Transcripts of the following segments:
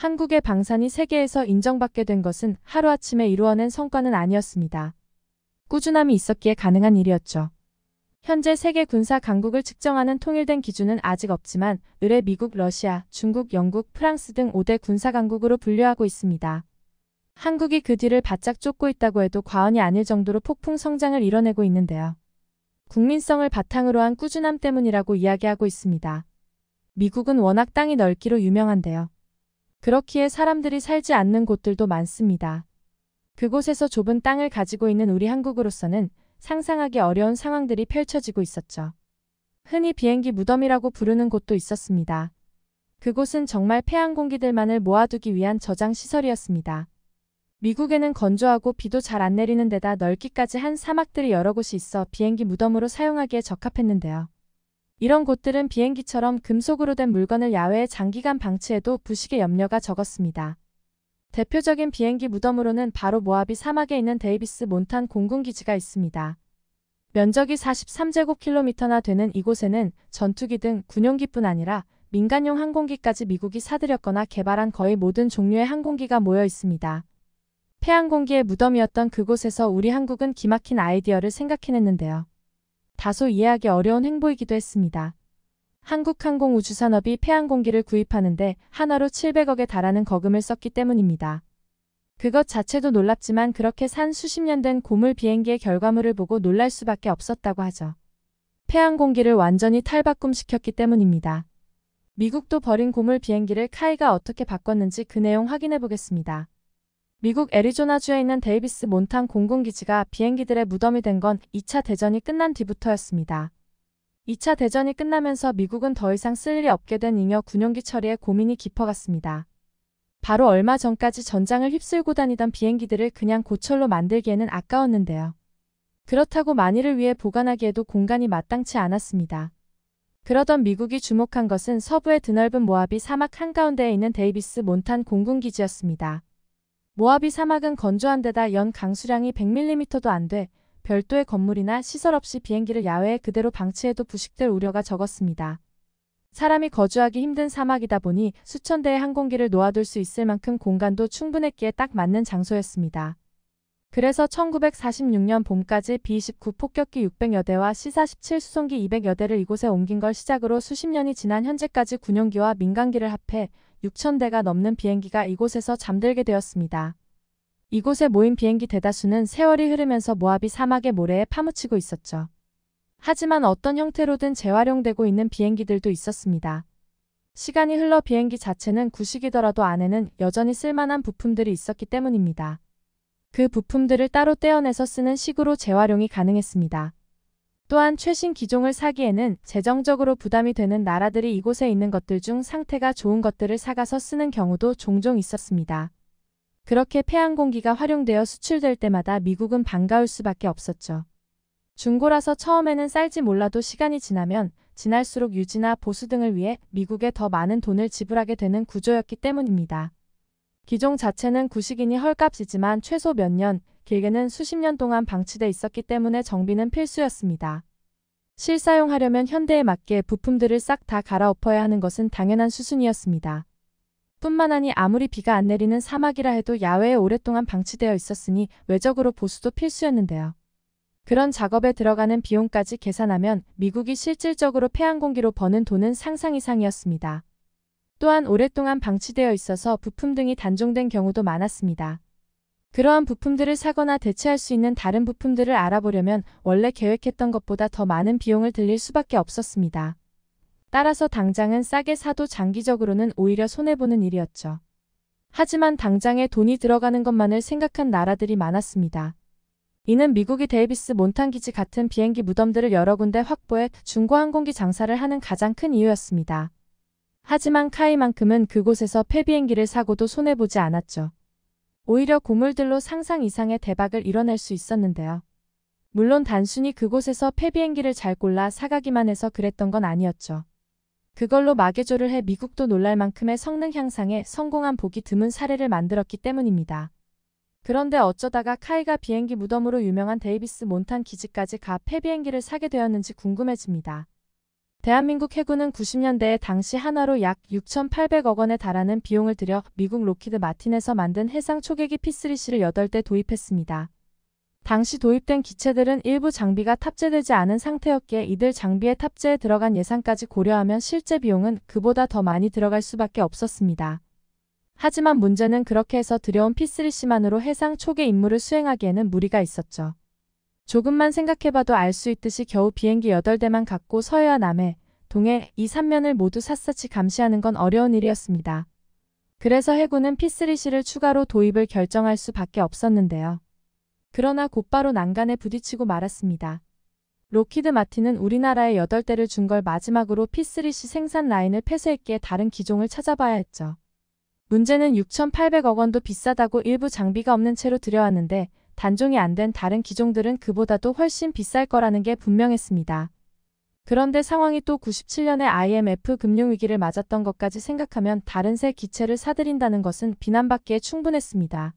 한국의 방산이 세계에서 인정받게 된 것은 하루아침에 이루어낸 성과는 아니었습니다. 꾸준함이 있었기에 가능한 일이었죠. 현재 세계 군사 강국을 측정하는 통일된 기준은 아직 없지만 의뢰 미국, 러시아, 중국, 영국, 프랑스 등 5대 군사 강국으로 분류하고 있습니다. 한국이 그 뒤를 바짝 쫓고 있다고 해도 과언이 아닐 정도로 폭풍 성장을 이뤄내고 있는데요. 국민성을 바탕으로 한 꾸준함 때문이라고 이야기하고 있습니다. 미국은 워낙 땅이 넓기로 유명한데요. 그렇기에 사람들이 살지 않는 곳들도 많습니다. 그곳에서 좁은 땅을 가지고 있는 우리 한국으로서는 상상하기 어려운 상황들이 펼쳐지고 있었죠. 흔히 비행기 무덤이라고 부르는 곳도 있었습니다. 그곳은 정말 폐항 공기들만을 모아두기 위한 저장 시설이었습니다. 미국에는 건조하고 비도 잘 안 내리는 데다 넓기까지 한 사막들이 여러 곳이 있어 비행기 무덤으로 사용하기에 적합했는데요. 이런 곳들은 비행기처럼 금속으로 된 물건을 야외에 장기간 방치해도 부식의 염려가 적었습니다. 대표적인 비행기 무덤으로는 바로 모하비 사막에 있는 데이비스 몬탄 공군기지가 있습니다. 면적이 43제곱킬로미터나 되는 이곳에는 전투기 등 군용기뿐 아니라 민간용 항공기까지 미국이 사들였거나 개발한 거의 모든 종류의 항공기가 모여 있습니다. 폐항공기의 무덤이었던 그곳에서 우리 한국은 기막힌 아이디어를 생각해냈는데요. 다소 이해하기 어려운 행보이기도 했습니다. 한국항공우주산업이 폐항공기를 구입하는데 하나로 700억에 달하는 거금을 썼기 때문입니다. 그것 자체도 놀랍지만 그렇게 산 수십 년 된 고물 비행기의 결과물을 보고 놀랄 수밖에 없었다고 하죠. 폐항공기를 완전히 탈바꿈시켰기 때문입니다. 미국도 버린 고물 비행기를 카이가 어떻게 바꿨는지 그 내용 확인해 보겠습니다. 미국 애리조나주에 있는 데이비스 몬탄 공군기지가 비행기들의 무덤이 된 건 2차 대전이 끝난 뒤부터였습니다. 2차 대전이 끝나면서 미국은 더 이상 쓸 일이 없게 된 잉여 군용기 처리에 고민이 깊어갔습니다. 바로 얼마 전까지 전장을 휩쓸고 다니던 비행기들을 그냥 고철로 만들기에는 아까웠는데요. 그렇다고 만일을 위해 보관하기에도 공간이 마땅치 않았습니다. 그러던 미국이 주목한 것은 서부의 드넓은 모하비 사막 한가운데에 있는 데이비스 몬탄 공군기지였습니다. 모하비 사막은 건조한 데다 연 강수량이 100mm도 안 돼 별도의 건물이나 시설 없이 비행기를 야외에 그대로 방치해도 부식될 우려가 적었습니다. 사람이 거주하기 힘든 사막이다 보니 수천 대의 항공기를 놓아둘 수 있을 만큼 공간도 충분했기에 딱 맞는 장소였습니다. 그래서 1946년 봄까지 B-29 폭격기 600여 대와 C-47 수송기 200여 대를 이곳에 옮긴 걸 시작으로 수십 년이 지난 현재까지 군용기와 민간기를 합해 6천대가 넘는 비행기가 이곳에서 잠들게 되었습니다. 이곳에 모인 비행기 대다수는 세월이 흐르면서 모하비 사막의 모래에 파묻히고 있었죠. 하지만 어떤 형태로든 재활용되고 있는 비행기들도 있었습니다. 시간이 흘러 비행기 자체는 구식이더라도 안에는 여전히 쓸만한 부품들이 있었기 때문입니다. 그 부품들을 따로 떼어내서 쓰는 식으로 재활용이 가능했습니다. 또한 최신 기종을 사기에는 재정적으로 부담이 되는 나라들이 이곳에 있는 것들 중 상태가 좋은 것들을 사가서 쓰는 경우도 종종 있었습니다. 그렇게 폐항공기가 활용되어 수출될 때마다 미국은 반가울 수밖에 없었죠. 중고라서 처음에는 쌀지 몰라도 시간이 지나면 지날수록 유지나 보수 등을 위해 미국에 더 많은 돈을 지불하게 되는 구조였기 때문입니다. 기종 자체는 구식이니 헐값이지만 최소 몇 년, 길게는 수십 년 동안 방치돼 있었기 때문에 정비는 필수였습니다. 실사용하려면 현대에 맞게 부품들을 싹 다 갈아엎어야 하는 것은 당연한 수순이었습니다. 뿐만 아니 아무리 비가 안 내리는 사막이라 해도 야외에 오랫동안 방치되어 있었으니 외적으로 보수도 필수였는데요. 그런 작업에 들어가는 비용까지 계산하면 미국이 실질적으로 폐항공기로 버는 돈은 상상 이상이었습니다. 또한 오랫동안 방치되어 있어서 부품 등이 단종된 경우도 많았습니다. 그러한 부품들을 사거나 대체할 수 있는 다른 부품들을 알아보려면 원래 계획했던 것보다 더 많은 비용을 들릴 수밖에 없었습니다. 따라서 당장은 싸게 사도 장기적으로는 오히려 손해보는 일이었죠. 하지만 당장에 돈이 들어가는 것만을 생각한 나라들이 많았습니다. 이는 미국이 데이비스 몬탄 기지 같은 비행기 무덤들을 여러 군데 확보해 중고 항공기 장사를 하는 가장 큰 이유였습니다. 하지만 카이만큼은 그곳에서 폐비행기를 사고도 손해보지 않았죠. 오히려 고물들로 상상 이상의 대박을 이뤄낼 수 있었는데요. 물론 단순히 그곳에서 폐비행기를 잘 골라 사가기만 해서 그랬던 건 아니었죠. 그걸로 마개조를 해 미국도 놀랄 만큼의 성능 향상에 성공한 보기 드문 사례를 만들었기 때문입니다. 그런데 어쩌다가 카이가 비행기 무덤으로 유명한 데이비스 몬탄 기지까지 가 폐비행기를 사게 되었는지 궁금해집니다. 대한민국 해군은 90년대에 당시 한화로 약 6,800억 원에 달하는 비용을 들여 미국 로키드 마틴에서 만든 해상 초계기 P3C를 8대 도입했습니다. 당시 도입된 기체들은 일부 장비가 탑재되지 않은 상태였기에 이들 장비의 탑재에 들어간 예산까지 고려하면 실제 비용은 그보다 더 많이 들어갈 수밖에 없었습니다. 하지만 문제는 그렇게 해서 들여온 P3C만으로 해상 초계 임무를 수행하기에는 무리가 있었죠. 조금만 생각해봐도 알 수 있듯이 겨우 비행기 8대만 갖고 서해와 남해, 동해 이 3면을 모두 샅샅이 감시하는 건 어려운 일이었습니다. 그래서 해군은 P3C를 추가로 도입을 결정할 수밖에 없었는데요. 그러나 곧바로 난관에 부딪히고 말았습니다. 로키드 마틴은 우리나라에 8대를 준 걸 마지막으로 P3C 생산 라인을 폐쇄했기에 다른 기종을 찾아봐야 했죠. 문제는 6,800억 원도 비싸다고 일부 장비가 없는 채로 들여왔는데 단종이 안 된 다른 기종들은 그보다도 훨씬 비쌀 거라는 게 분명했습니다. 그런데 상황이 또 97년에 IMF 금융위기를 맞았던 것까지 생각하면 다른 새 기체를 사들인다는 것은 비난받기에 충분했습니다.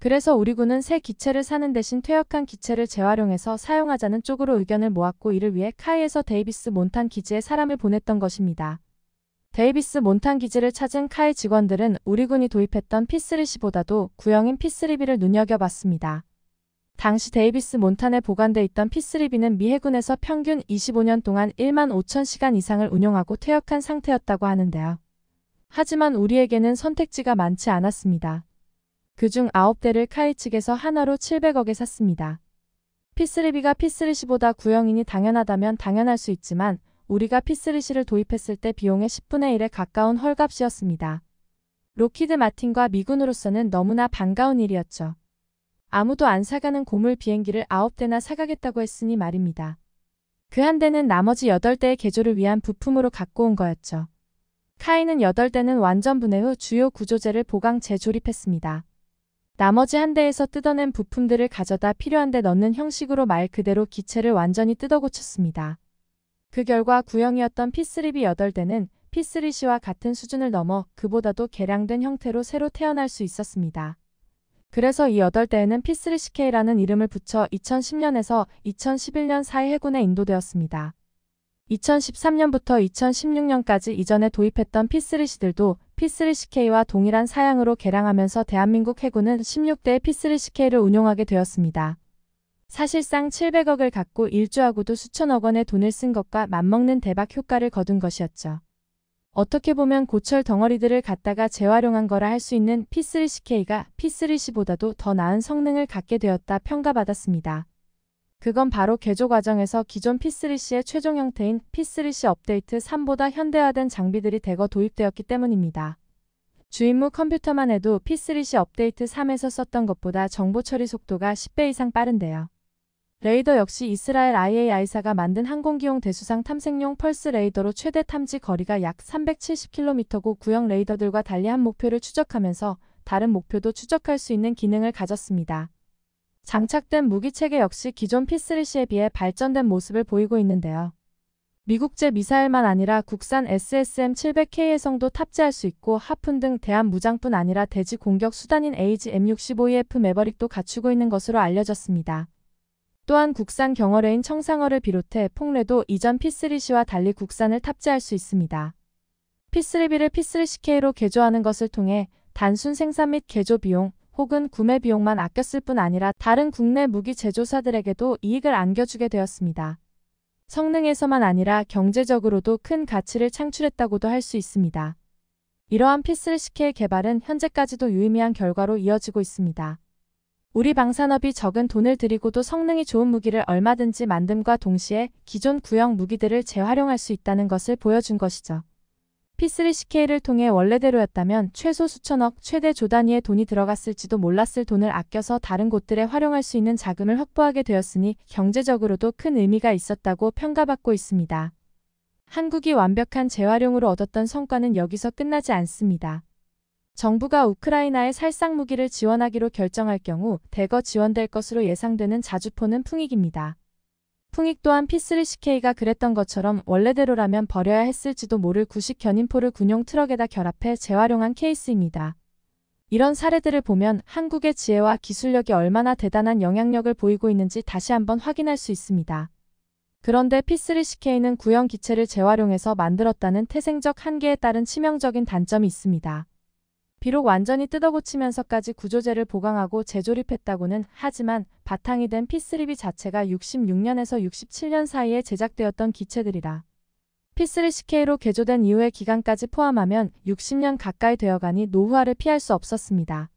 그래서 우리 군은 새 기체를 사는 대신 퇴역한 기체를 재활용해서 사용하자는 쪽으로 의견을 모았고 이를 위해 카이에서 데이비스 몬탄 기지에 사람을 보냈던 것입니다. 데이비스 몬탄 기지를 찾은 카이 직원들은 우리 군이 도입했던 P3C보다도 구형인 P3B를 눈여겨봤습니다. 당시 데이비스 몬탄에 보관돼 있던 P3B는 미 해군에서 평균 25년 동안 1만 5천 시간 이상을 운용하고 퇴역한 상태였다고 하는데요. 하지만 우리에게는 선택지가 많지 않았습니다. 그중 9대를 카이 측에서 하나로 700억에 샀습니다. P3B가 P3C보다 구형이니 당연하다면 당연할 수 있지만 우리가 P3C를 도입했을 때 비용의 10분의 1에 가까운 헐값이었습니다. 로키드 마틴과 미군으로서는 너무나 반가운 일이었죠. 아무도 안 사가는 고물 비행기를 9대나 사가겠다고 했으니 말입니다. 그 한 대는 나머지 8대의 개조를 위한 부품으로 갖고 온 거였죠. 카이는 8대는 완전 분해 후 주요 구조재를 보강 재조립했습니다. 나머지 한 대에서 뜯어낸 부품들을 가져다 필요한 데 넣는 형식으로 말 그대로 기체를 완전히 뜯어 고쳤습니다. 그 결과 구형이었던 P3B 8대는 P3C와 같은 수준을 넘어 그보다도 개량된 형태로 새로 태어날 수 있었습니다. 그래서 이 8대에는 P3CK라는 이름을 붙여 2010년에서 2011년 사이 해군에 인도되었습니다. 2013년부터 2016년까지 이전에 도입했던 P3C들도 P3CK와 동일한 사양으로 개량하면서 대한민국 해군은 16대의 P3CK를 운용하게 되었습니다. 사실상 700억을 갖고 일주하고도 수천억 원의 돈을 쓴 것과 맞먹는 대박 효과를 거둔 것이었죠. 어떻게 보면 고철 덩어리들을 갖다가 재활용한 거라 할 수 있는 P3CK가 P3C보다도 더 나은 성능을 갖게 되었다 평가받았습니다. 그건 바로 개조 과정에서 기존 P3C의 최종 형태인 P3C 업데이트 3보다 현대화된 장비들이 대거 도입되었기 때문입니다. 주임무 컴퓨터만 해도 P3C 업데이트 3에서 썼던 것보다 정보 처리 속도가 10배 이상 빠른데요. 레이더 역시 이스라엘 IAI사가 만든 항공기용 대수상 탐색용 펄스 레이더로 최대 탐지 거리가 약 370km고 구형 레이더들과 달리 한 목표를 추적하면서 다른 목표도 추적할 수 있는 기능을 가졌습니다. 장착된 무기체계 역시 기존 P3C에 비해 발전된 모습을 보이고 있는데요. 미국제 미사일만 아니라 국산 SSM-700K해성도 탑재할 수 있고 하푼 등 대한 무장뿐 아니라 대지 공격 수단인 에이지 M65EF 매버릭도 갖추고 있는 것으로 알려졌습니다. 또한 국산 경어뢰인 청상어를 비롯해 폭뢰도 이전 P3C와 달리 국산을 탑재할 수 있습니다. P3B를 P3CK로 개조하는 것을 통해 단순 생산 및 개조 비용 혹은 구매 비용만 아꼈을 뿐 아니라 다른 국내 무기 제조사들에게도 이익을 안겨주게 되었습니다. 성능에서만 아니라 경제적으로도 큰 가치를 창출했다고도 할 수 있습니다. 이러한 P3CK의 개발은 현재까지도 유의미한 결과로 이어지고 있습니다. 우리 방산업이 적은 돈을 들이고도 성능이 좋은 무기를 얼마든지 만듦과 동시에 기존 구형 무기들을 재활용할 수 있다는 것을 보여준 것이죠. P3CK를 통해 원래대로였다면 최소 수천억, 최대 조 단위의 돈이 들어갔을지도 몰랐을 돈을 아껴서 다른 곳들에 활용할 수 있는 자금을 확보하게 되었으니 경제적으로도 큰 의미가 있었다고 평가받고 있습니다. 한국이 완벽한 재활용으로 얻었던 성과는 여기서 끝나지 않습니다. 정부가 우크라이나에 살상 무기를 지원하기로 결정할 경우 대거 지원될 것으로 예상되는 자주포는 풍익입니다. 풍익 또한 P3CK가 그랬던 것처럼 원래대로라면 버려야 했을지도 모를 구식 견인포를 군용 트럭에다 결합해 재활용한 케이스입니다. 이런 사례들을 보면 한국의 지혜와 기술력이 얼마나 대단한 영향력을 보이고 있는지 다시 한번 확인할 수 있습니다. 그런데 P3CK는 구형 기체를 재활용해서 만들었다는 태생적 한계에 따른 치명적인 단점이 있습니다. 비록 완전히 뜯어고치면서까지 구조재를 보강하고 재조립했다고는 하지만 바탕이 된 P3B 자체가 66년에서 67년 사이에 제작되었던 기체들이라 P3CK로 개조된 이후의 기간까지 포함하면 60년 가까이 되어가니 노후화를 피할 수 없었습니다.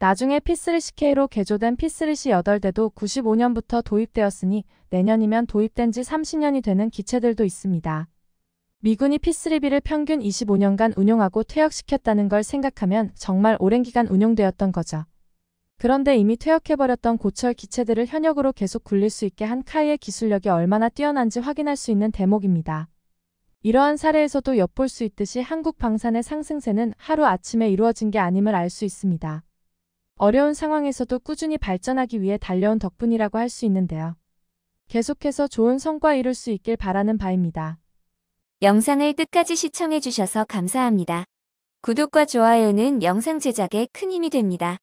나중에 P3CK로 개조된 P3C 8대도 95년부터 도입되었으니 내년이면 도입된 지 30년이 되는 기체들도 있습니다. 미군이 P3B를 평균 25년간 운용하고 퇴역시켰다는 걸 생각하면 정말 오랜 기간 운용되었던 거죠. 그런데 이미 퇴역해버렸던 고철 기체들을 현역으로 계속 굴릴 수 있게 한 카이의 기술력이 얼마나 뛰어난지 확인할 수 있는 대목입니다. 이러한 사례에서도 엿볼 수 있듯이 한국 방산의 상승세는 하루아침에 이루어진 게 아님을 알 수 있습니다. 어려운 상황에서도 꾸준히 발전하기 위해 달려온 덕분이라고 할 수 있는데요. 계속해서 좋은 성과 이룰 수 있길 바라는 바입니다. 영상을 끝까지 시청해주셔서 감사합니다. 구독과 좋아요는 영상 제작에 큰 힘이 됩니다.